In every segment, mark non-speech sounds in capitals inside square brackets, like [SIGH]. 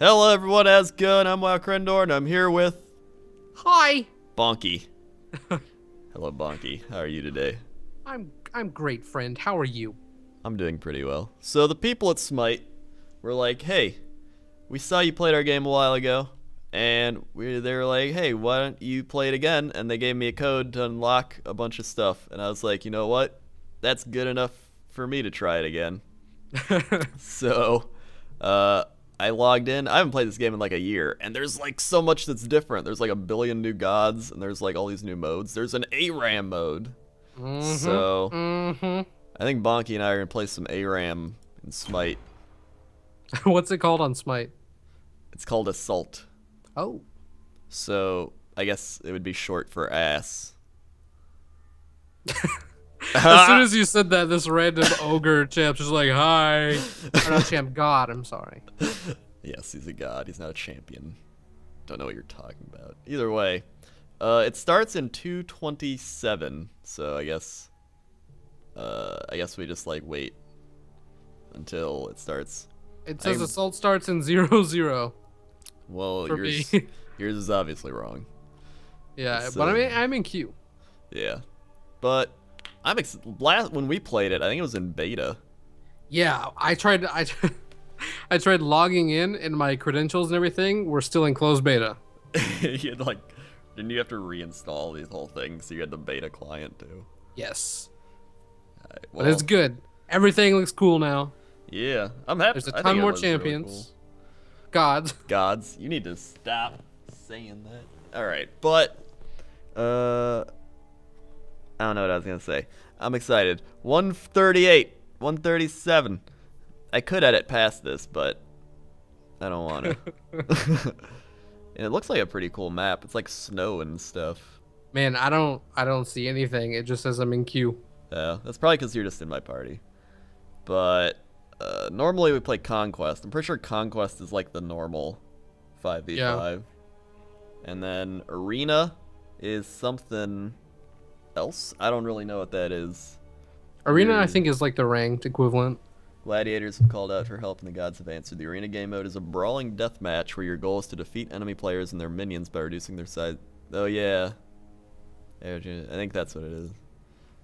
Hello everyone, how's it going? I'm Wow Crendor and I'm here with Hi. Bonky. [LAUGHS] Hello Bonky, how are you today? I'm I'm great, friend. How are you? I'm doing pretty well. So the people at Smite were like, hey, we saw you played our game a while ago, and we they were like, hey, why don't you play it again? And they gave me a code to unlock a bunch of stuff, and I was like, you know what? That's good enough for me to try it again. [LAUGHS] so, uh, I logged in. I haven't played this game in like a year, and there's like so much that's different. There's like a billion new gods, and there's like all these new modes. There's an ARAM mode. Mm-hmm. So Mm-hmm. I think Bonky and I are gonna play some ARAM in Smite. [LAUGHS] What's it called on Smite? It's called Assault. Oh. So I guess it would be short for ass. [LAUGHS] As soon [LAUGHS] as you said that, this random ogre champ's just like, hi. Or not champ, god, I'm sorry. Yes, he's a god. He's not a champion. Don't know what you're talking about. Either way, uh, it starts in 227. So I guess, uh, I guess we just like wait until it starts. It says I'm- assault starts in zero zero. Well, yours, [LAUGHS] yours is obviously wrong. Yeah, It's, but I uh, mean I'm in queue. Yeah, but I'm ex- last when we played it. I think it was in beta. Yeah, I tried I [LAUGHS] I tried logging in and my credentials and everything were still in closed beta. [LAUGHS] [LAUGHS] you had like, didn't you have to reinstall these whole things? So you had the beta client too. Yes. Alright, But it's good. Everything looks cool now. Yeah, I'm happy. There's a ton more was really champions. cool. Gods. Gods, you need to stop saying that. All right, but uh, I don't know what I was gonna say. I'm excited. 138, 137. I could edit past this, but I don't want to. [LAUGHS] [LAUGHS] and it looks like a pretty cool map. It's like snow and stuff. Man, I don't I don't see anything. It just says I'm in queue. Yeah, that's probably because you're just in my party. But uh, normally we play Conquest. I'm pretty sure Conquest is like the normal 5v5. Yeah. And then Arena is something else. I don't really know what that is. Arena I think is like the ranked equivalent. Gladiators have called out for help and the gods have answered. The arena game mode is a brawling death match where your goal is to defeat enemy players and their minions by reducing their size. Oh yeah. I think that's what it is.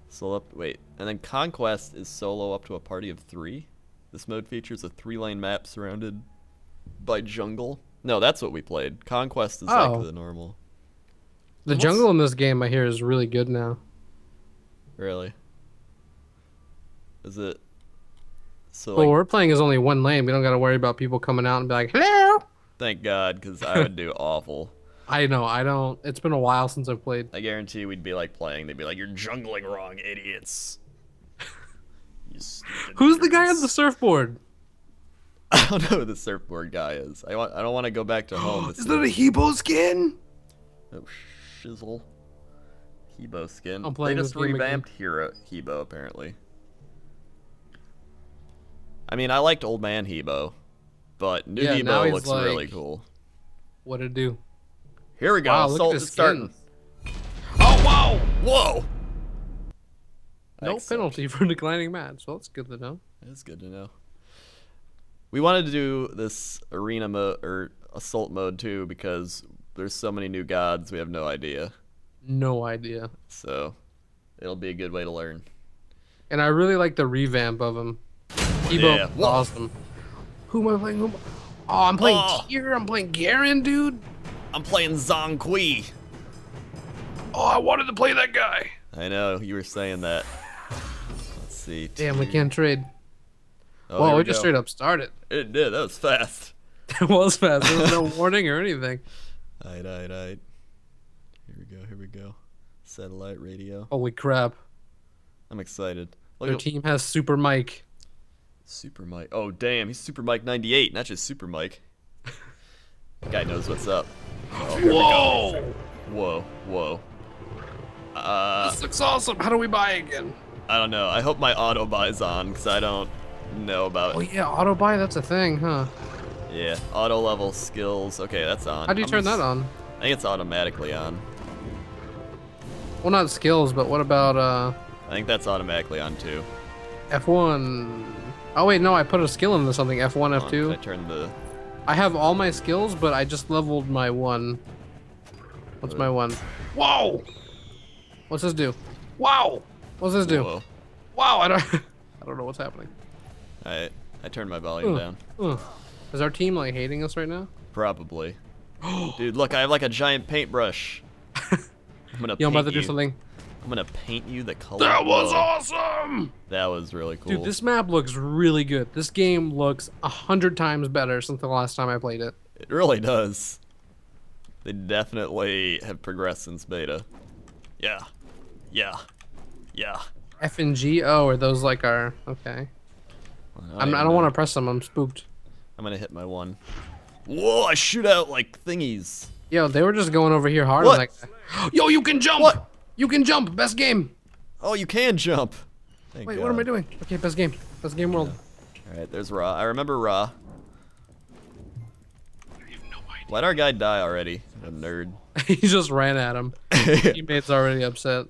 Solo up, wait, and then Conquest is solo up to a party of three. This mode features a three-lane map surrounded by jungle. No, that's what we played. Conquest is Oh. like the normal. The What's- jungle in this game I hear is really good now. Really? Is it? So Well, like, we're playing as only one lane. We don't got to worry about people coming out and be like, "Hello." thank God, because I would do [LAUGHS] awful. I know. I don't. It's been a while since I've played. I guarantee we'd be like playing. They'd be like, "You're jungling wrong, idiots." [LAUGHS] You stupid Who's the guy on the surfboard? [LAUGHS] I don't know who the surfboard guy is. I want. I don't want to go back to home. [GASPS] Is that a He Bo skin? oh shizzle. He Bo skin. I'm they playing just this game again. revamped Hero He Bo apparently. I mean, I liked Old Man He Bo, but new Yeah, He Bo looks really cool. What it do? Here we go. Wow, Assault is starting. Oh wow! Whoa! No Excellent. penalty for [LAUGHS] declining match. Well, that's good to know. That's good to know. We wanted to do this arena mode or assault mode too because there's so many new gods we have no idea. No idea. So it'll be a good way to learn. And I really like the revamp of him. He Bo, Yeah. awesome. Who am I playing? Who am I- Oh, I'm playing Oh. Tyr. I'm playing Garen, dude. I'm playing Zhong Kui. Oh, I wanted to play that guy. I know you were saying that. Let's see. Damn, we can't trade. Oh, Whoa, we we just straight up started. It did. That was fast. [LAUGHS] It was fast. There was no warning or anything. Alright, alright, alright. Here we go. Here we go. Satellite radio. Holy crap. I'm excited. Look Their at team has Super Mike. Super Mike. Oh damn, he's Super Mike 98, not just Super Mike. [LAUGHS] Guy knows what's up. Oh, here we go. Whoa! Whoa, whoa. Uh, This looks awesome. How do we buy again? I don't know. I hope my auto buy's on because I don't know about. It. Oh yeah, auto buy. That's a thing, huh? Yeah, auto level skills. Okay, that's on. How do you I'm turn just- that on? I think it's automatically on. Well, not skills, but what about uh I think that's automatically on too. F1? Oh wait, no, I put a skill into something. F1, Hold F2. I turn the. I have all my skills, but I just leveled my one. What's my one? Whoa! What's this do? Wow! What's this do? Whoa. Wow! I don't. [LAUGHS] I don't know what's happening. I I turned my volume Ugh. down. Ugh. Is our team like hating us right now? Probably. [GASPS] Dude, look, I have like a giant paintbrush. [LAUGHS] I'm gonna Yo, I'm paint about to you. do something. I'm gonna paint you the color. That was blue. awesome! That was really cool. Dude, this map looks really good. This game looks a hundred times better since the last time I played it. It really does. They definitely have progressed since beta. Yeah. Yeah. Yeah. F and G. Oh, are those like our? Okay. I I'm, I don't want to press them. I'm spooked. I'm gonna hit my one. Whoa! I shoot out like thingies. Yo, they were just going over here hard. What? Like, Yo, you can jump. What? You can jump. Best game. Oh, you can jump. Thank Wait, what am I doing? Okay, best game. Best game world. All right, there's Ra. I remember Ra. Let our guy die already. A nerd. [LAUGHS] he just ran at him. [LAUGHS] Teammate's already upset.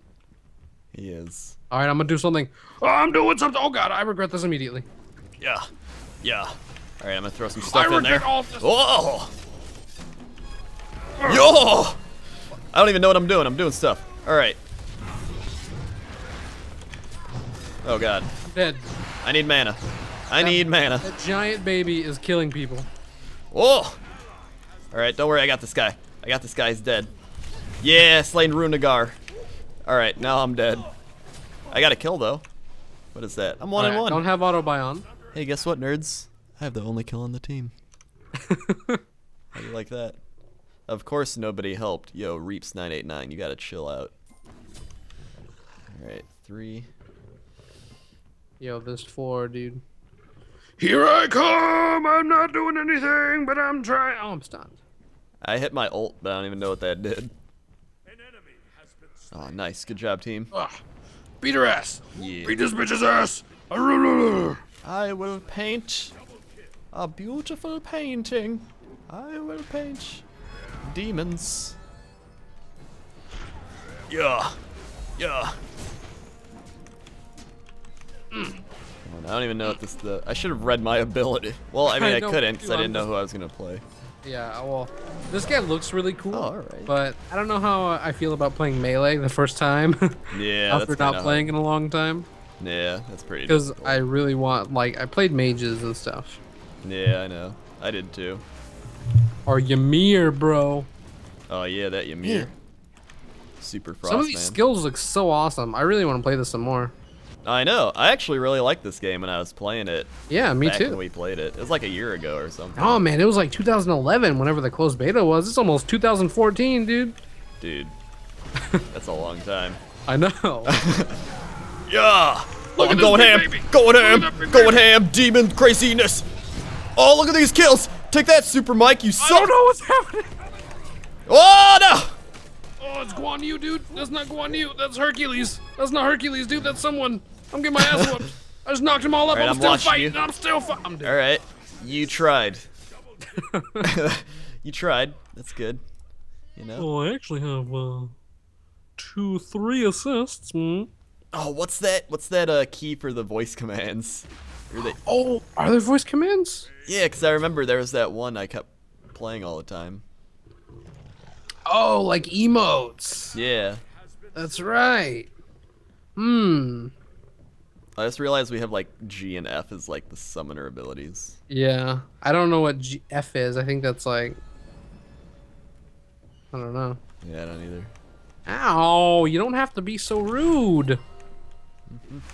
he is. All right, I'm gonna do something. Oh, I'm doing something. Oh God, I regret this immediately. Yeah. Yeah. All right, I'm gonna throw some stuff I in there. regret all this. Yo! I don't even know what I'm doing. I'm doing stuff. All right. Oh God. I'm dead. I need mana. I need mana. That giant baby is killing people. Whoa! Alright, don't worry, I got this guy. I got this guy, he's dead. Yeah, slain Runagar. Alright, now I'm dead. I got a kill though. What is that? I'm one and Alright, one. Don't have auto buy on. Hey, guess what, nerds? I have the only kill on the team. [LAUGHS] How do you like that? Of course nobody helped. Yo, Reaps989, you gotta chill out. Alright, three. Yo, this four, dude. Here I come! I'm not doing anything, but I'm trying. Oh, I'm stunned. I hit my ult, but I don't even know what that did. Oh, nice. Good job, team. Ugh. Beat her ass! Yeah. Beat this bitch's ass! I will paint a beautiful painting. I will paint demons. Yeah. Yeah. Come on, I don't even know what this the I should have read my ability. Well, I mean [LAUGHS] I I, couldn't because I didn't know who I was gonna play. Yeah, uh, well, this guy looks really cool. Oh, alright. But I don't know how uh, I feel about playing melee the first time [LAUGHS] Yeah, after that's not kinda playing in a long time. Yeah, that's pretty. Because. I really want, like, I played mages and stuff. Yeah, I know. I did too. Or Ymir, bro. Oh yeah, that Ymir. Super frost Some of these man. skills look so awesome. I really want to play this some more. I know. I actually really liked this game when I was playing it. Yeah, me back too. when we played it. It was like a year ago or something. Oh man, it was like 2011 whenever the closed beta was. It's almost 2014, dude. Dude, that's a long time. [LAUGHS] I know. [LAUGHS] Yeah! Look I'm at going big ham! Going ham! that big Going ham! Demon craziness! Oh, look at these kills! Take that, Super Mike, you I suck! don't know what's happening. Oh, no! Oh, it's Guan Yu, dude. That's not Guan Yu. That's Hercules. That's not Hercules, dude. That's someone. I'm getting my ass whooped. [LAUGHS] I just knocked them all up. Alright, I'm, I'm still fighting. I'm still fighting. I'm dead. Alright, you tried. [LAUGHS] you tried. That's good. You know? Well, I actually have uh, two, three assists. Mm. Oh, what's that? What's that uh, key for the voice commands? They, Oh, are there voice commands? yeah, because I remember there was that one I kept playing all the time. Oh, like emotes. Yeah. That's right. Hmm. I just realized we have like G and F as like the summoner abilities. Yeah. I don't know what G- F is. I think that's like. I don't know. Yeah, I don't either. Ow! You don't have to be so rude.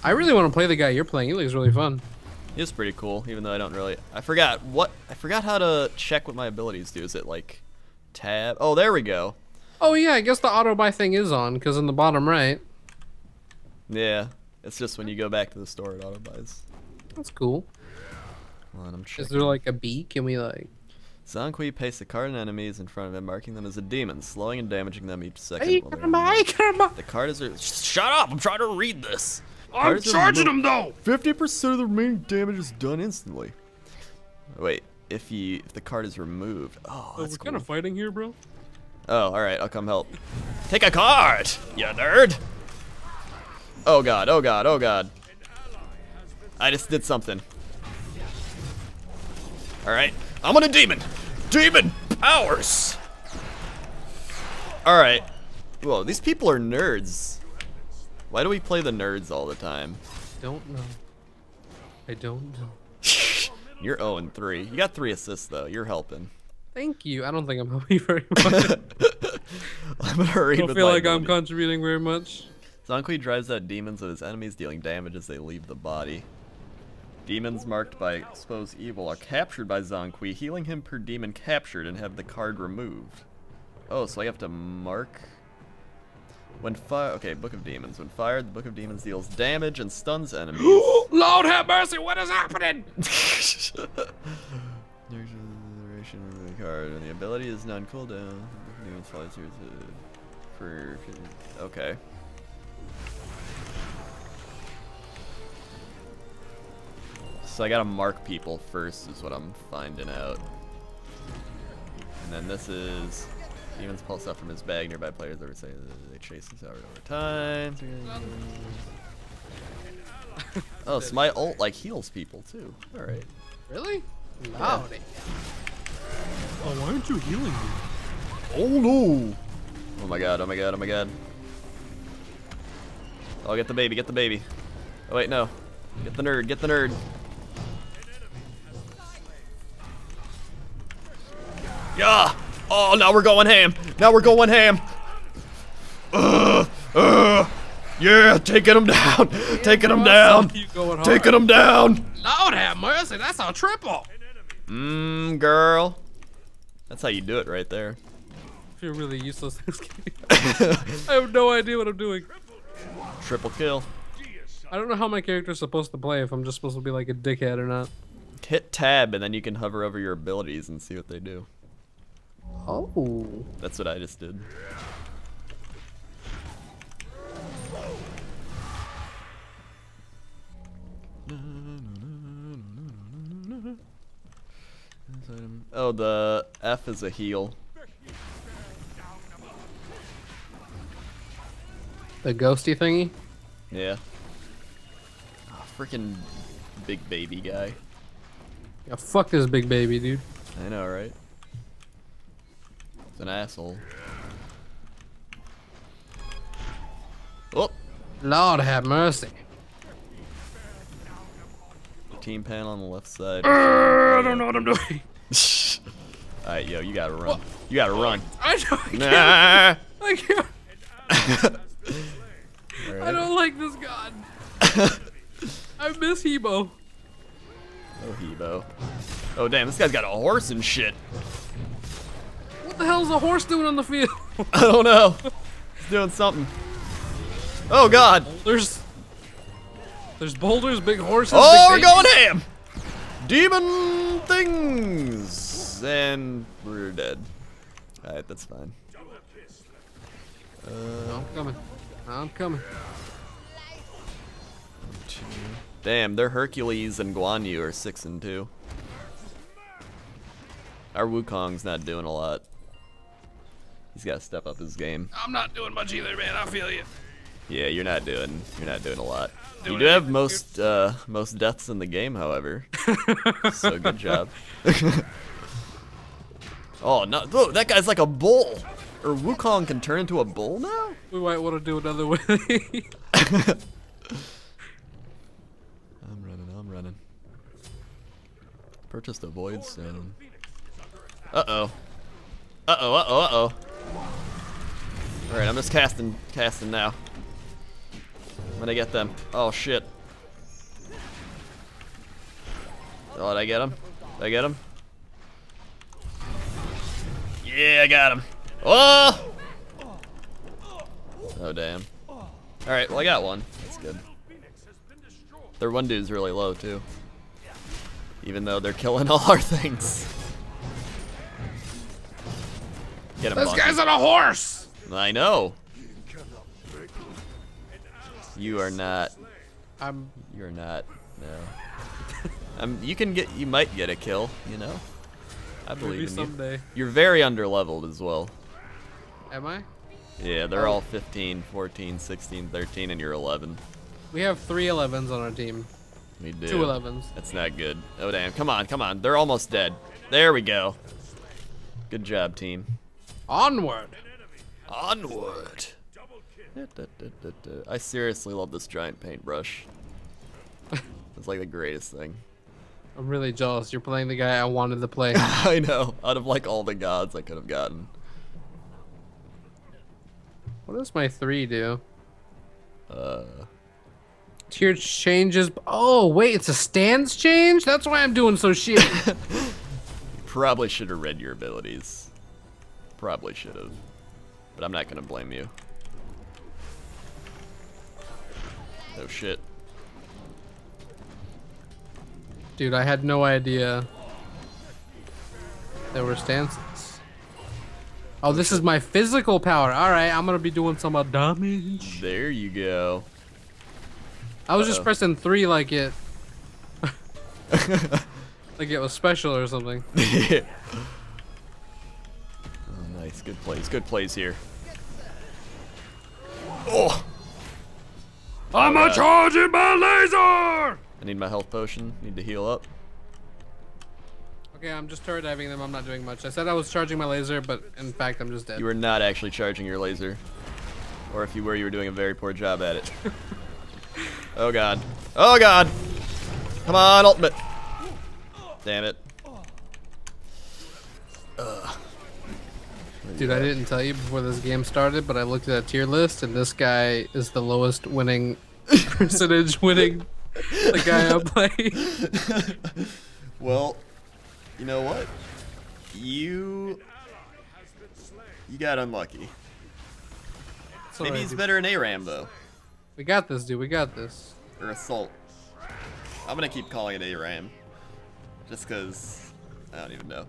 I really want to play the guy you're playing. He looks really fun. It's pretty cool, even though I don't really. I forgot what. I forgot how to check what my abilities do. Is it like tab? Oh, there we go. Oh yeah, I guess the auto buy thing is on because in the bottom right. Yeah, it's just when you go back to the store, it auto buys. That's cool. On, I'm Is there like a beak? Can we like? Zhong Kui pastes a card on enemies in front of him, marking them as a demon, slowing and damaging them each second. Hey, while karma. The card is. Shut up! I'm trying to read this. I'm Cards charging remo- them though. Fifty percent of the remaining damage is done instantly. Wait, if you if the card is removed, oh, Oh, that's we're cool. kind of fighting here, bro. Oh, all right, I'll come help. Take a card, you nerd. Oh god, oh god, oh god. I just did something. All right, I'm on a demon. Demon powers! Alright. Whoa, these people are nerds. Why do we play the nerds all the time? Don't know. I don't know. [LAUGHS] You're 0 and 3. You got 3 assists, though. You're helping. Thank you. I don't think I'm helping very [LAUGHS] much. I'm I don't feel like I'm contributing very much. Zhong Kui drives out demons of his enemies, dealing damage as they leave the body. Demons marked by exposed evil are captured by Zhong Kui, healing him per demon captured and have the card removed. Oh, so I have to mark. When fire, okay, Book of Demons. When fired, the Book of Demons deals damage and stuns enemies. [GASPS] Lord have mercy, what is happening? [LAUGHS] There's a duration of the card, and the ability is non cooldown. Book of Demons follows through to for okay. So I gotta mark people first, is what I'm finding out. And then this is demons pulse stuff from his bag. Nearby players ever say they chase this out over time. oh, so my ult like heals people too. All right. Really? Loudy. Oh, why aren't you healing me? Oh no! Oh my god! Oh my god! Oh my god! Oh, get the baby! Get the baby! Oh wait, no! Get the nerd! Get the nerd! Yeah! Oh, now we're going ham! Now we're going ham! Uh, uh, yeah, taking him down! taking him down! Keep going hard. Taking him down! Lord have mercy, that's a triple. Mmm, girl. That's how you do it right there. I feel really useless in this game. [LAUGHS] I have no idea what I'm doing. Triple kill. I don't know how my character's supposed to play, if I'm just supposed to be like a dickhead or not. Hit tab and then you can hover over your abilities and see what they do. Oh. That's what I just did. Oh, the F is a heal. The ghosty thingy? Yeah. Oh, freaking big baby guy. Yeah, fuck this big baby, dude. I know, right? He's an asshole. Oh, Lord have mercy. team panel on the left side. I don't know what I'm doing. [LAUGHS] Alright, yo, you gotta run. You gotta run. I don't. Nah. I, can't. [LAUGHS] I don't like this god. [LAUGHS] I miss He Bo. Oh, He Bo. Oh, damn, this guy's got a horse and shit. What the hell's a horse doing on the field? [LAUGHS] I don't know. He's doing something. Oh, God. There's there's boulders, big horses. Oh, big we're going ham. Demon things. And we're dead. Alright, that's fine. Uh, I'm coming. I'm coming. two. Damn, their Hercules and Guan Yu are 6 and 2. Our Wukong's not doing a lot. He's got to step up his game. I'm not doing much either, man. I feel you. Yeah, you're not doing you're not doing a lot. You do have most uh, most deaths in the game, however. [LAUGHS] so good job. [LAUGHS] oh no! Whoa, that guy's like a bull. Or Wukong can turn into a bull now? We might want to do another way. [LAUGHS] I'm running. I'm running. Purchased a void stone. Uh oh. Uh oh. Uh oh. Uh oh. All right, I'm just casting, casting now. I'm gonna get them. Oh shit. Oh, did I get him? Did I get him? Yeah, I got him. Oh! Oh damn. All right, well I got one. That's good. Their one dude's really low too. Even though they're killing [LAUGHS] all our things. Get him, This Monkey. guy's on a horse. I know. You are not. I'm You're not. No. [LAUGHS] um, you can get. You might get a kill. You know. I believe maybe in you. You're very underleveled as well. Am I? Yeah, they're Oh. all 15, 14, 16, 13, and you're 11. We have three 11s on our team. We do. Two 11s. That's not good. Oh damn! Come on, come on. They're almost dead. There we go. Good job, team. Onward. Onward. I seriously love this giant paintbrush. [LAUGHS] It's like the greatest thing. I'm really jealous. You're playing the guy I wanted to play. [LAUGHS] I know. Out of like all the gods I could have gotten. what does my three do? Uh, Tyr changes. Oh wait, it's a stance change. That's why I'm doing so shit. [LAUGHS] probably should have read your abilities. Probably should have. But I'm not gonna blame you. Oh shit. Dude, I had no idea there were stances. Oh, this is my physical power. All right, I'm gonna be doing some uh, damage. There you go. I was just Uh-oh. pressing three like it, [LAUGHS] like it was special or something. oh, [LAUGHS] nice. Good plays. Good plays here. Oh! I'm a charging my laser! I need my health potion. Need to heal up. Okay, I'm just turret diving them. I'm not doing much. I said I was charging my laser, but in fact, I'm just dead. You were not actually charging your laser. Or if you were, you were doing a very poor job at it. [LAUGHS] oh god. Oh god! Come on, ultimate! Damn it. Dude, I didn't tell you before this game started, but I looked at a tier list, and this guy is the lowest winning [LAUGHS] percentage winning the guy I play. [LAUGHS] Well, you know what? You... You got unlucky. It's Maybe alright, he's dude. better in ARAM, though. We got this, dude. We got this. Or Assault. I'm gonna keep calling it ARAM. Just cause... I don't even know.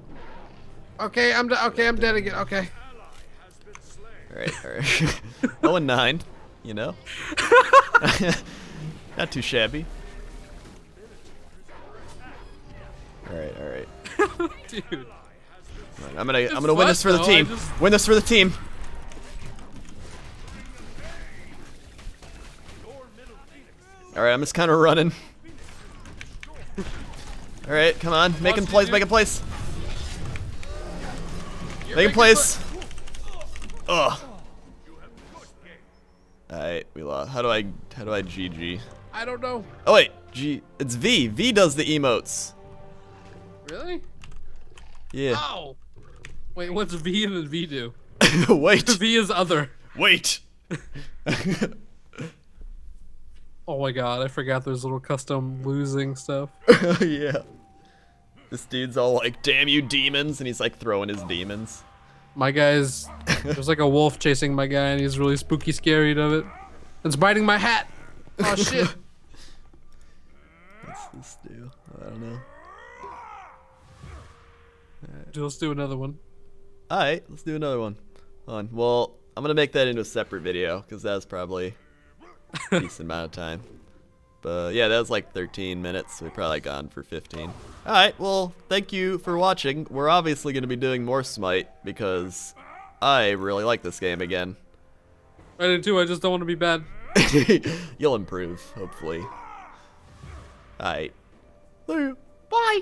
Okay, I'm de- okay. I'm dead again. Okay. Alright, alright. [LAUGHS] oh and 9, you know? [LAUGHS] Not too shabby. Alright, alright. [LAUGHS] Dude. I'm gonna I'm gonna win this for the though, I team. just- Win this for the team. Alright, I'm just kinda running. Alright, come on. Making plays, dude. making plays. Making making plays. Ugh. Alright, we lost. How do I how do I GG? I don't know. Oh wait, G it's V. V does the emotes. Really? Yeah. Ow. Wait, what's V and then V do? [LAUGHS] wait. V is other. Wait. [LAUGHS] Oh my god, I forgot there's little custom losing stuff. [LAUGHS] yeah. This dude's all like, damn you demons, and he's like throwing his demons. My guy's there's like a wolf chasing my guy and he's really spooky scared of it. It's biting my hat. Oh [LAUGHS] shit. What's this do? I don't know. Dude, Let's do another one. Alright, let's do another one. Hold on. Well, I'm gonna make that into a separate video, because that's probably a decent amount of time. But yeah, that was like 13 minutes. We probably gone for 15. Alright, well, thank you for watching. We're obviously gonna be doing more Smite, because I really like this game again. I did too, I just don't want to be bad. [LAUGHS] You'll improve, hopefully. Alright. See ya. Bye.